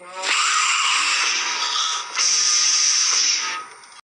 Wow.